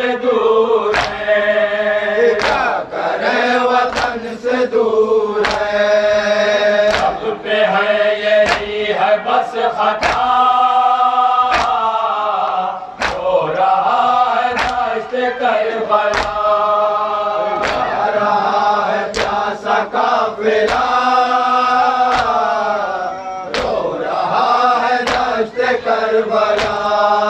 से दूर है। क्या करे वतन से दूर है। सब पे है यही है बस खता। हो रहा है दस्त कर बला रहा है प्यासा का फिरा कर बला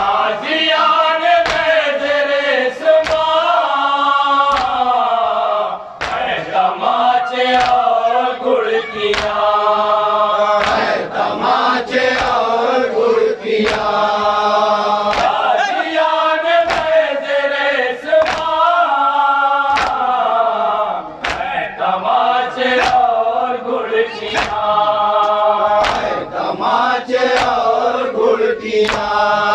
आज़ी तमा चार Krishna.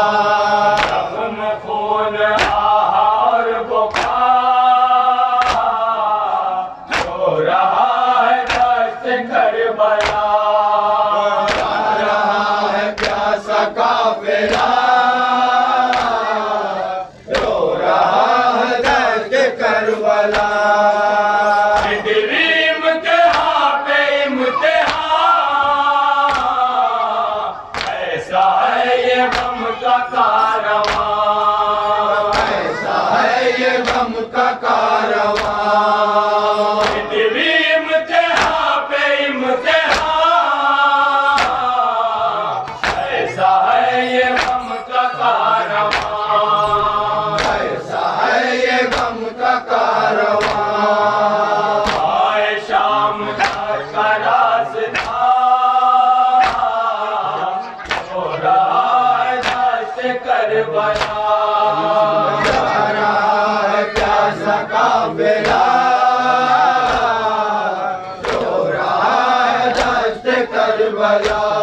ಸಾಕಾರ करबला